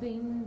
bem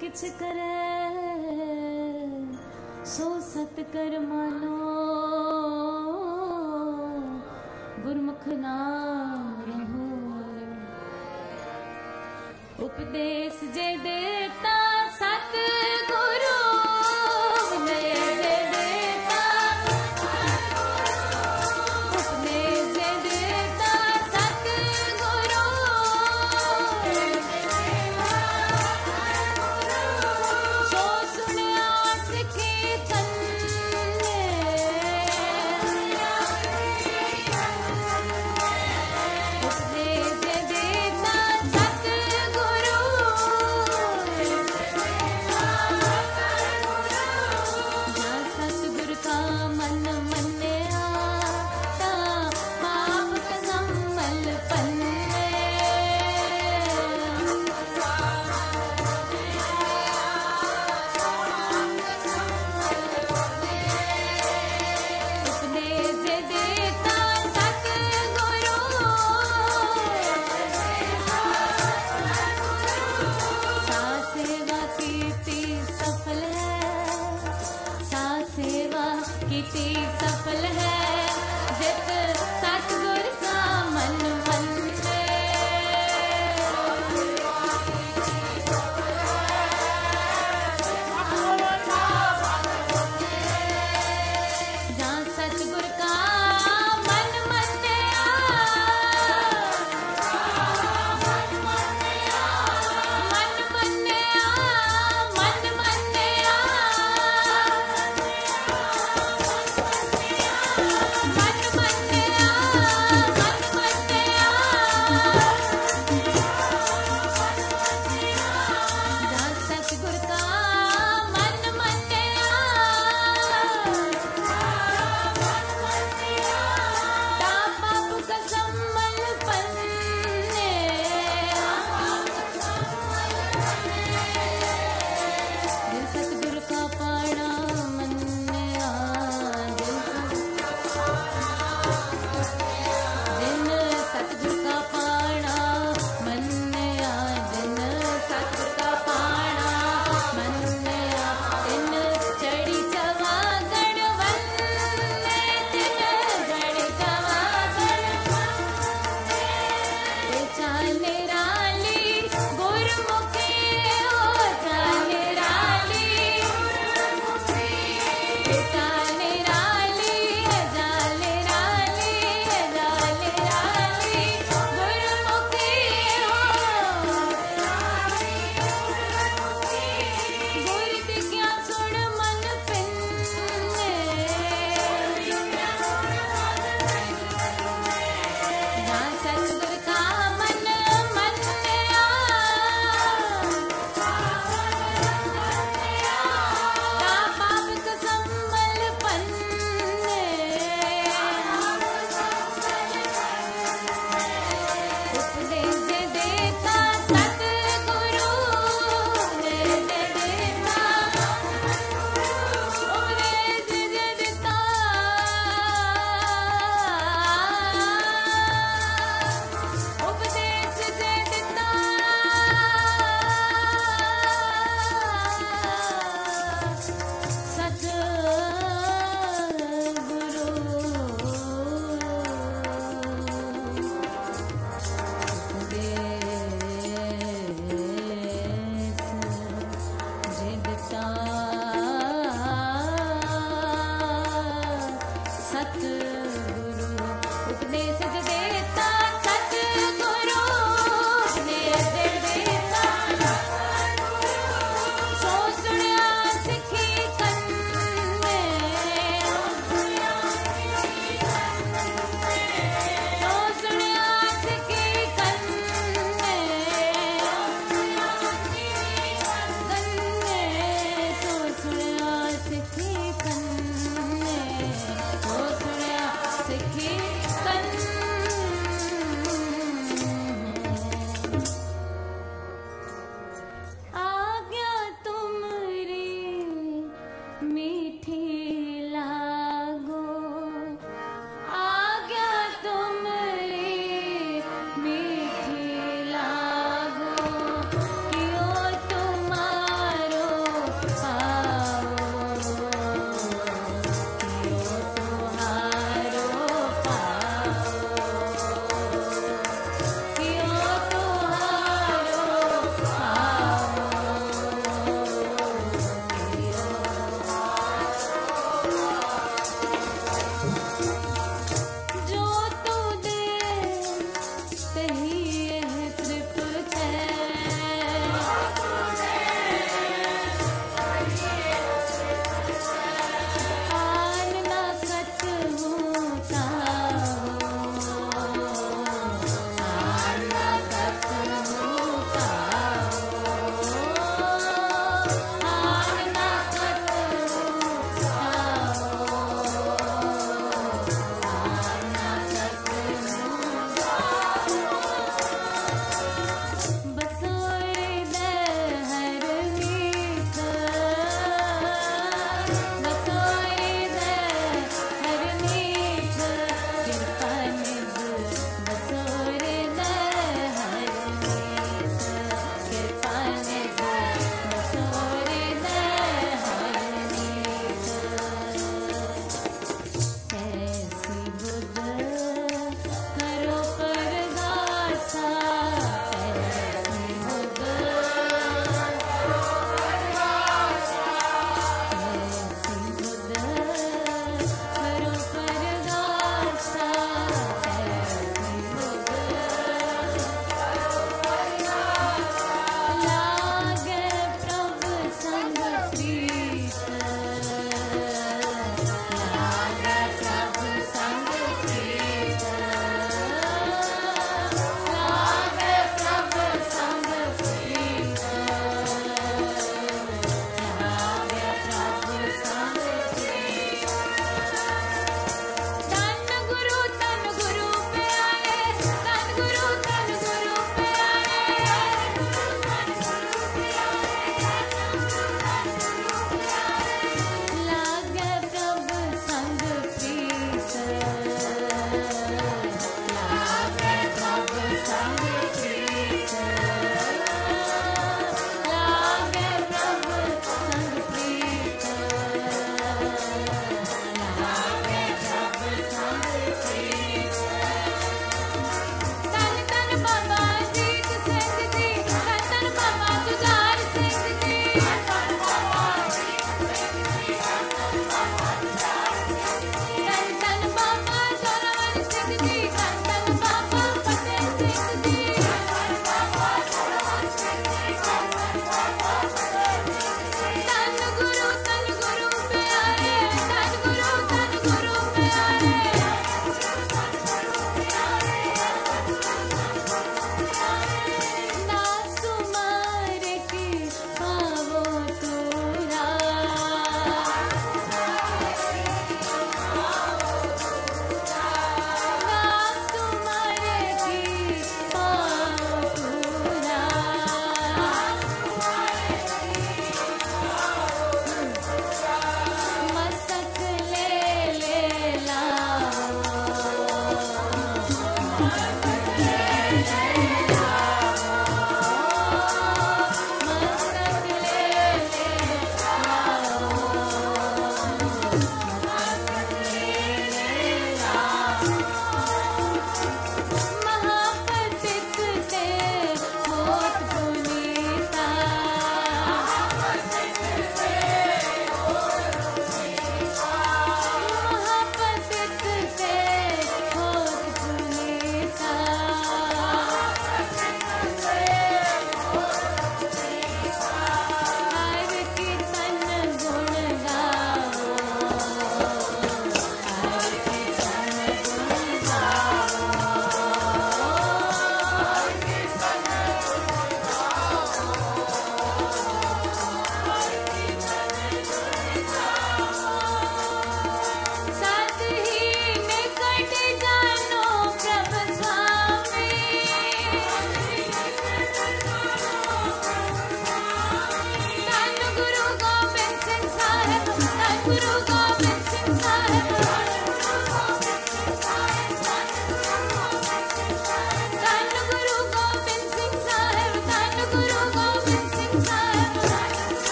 किछ करे? सो सतकर्मनो गुरमुख नाम रहो। उपदेश जे देता